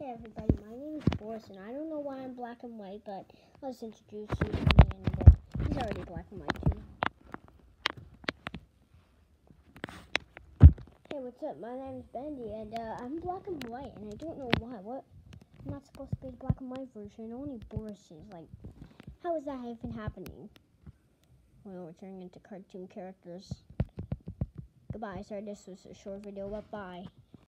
Hey everybody, my name is Boris, and I don't know why I'm black and white, but let's introduce you to the animal. Uh, he's already black and white too. Hey, what's up? My name is Bendy, and uh, I'm black and white, and I don't know why. What? I'm not supposed to be the black and white version. Only Boris is. Like, how is that even happening? Well, we're turning into cartoon characters. Goodbye. Sorry, this was a short video, but bye.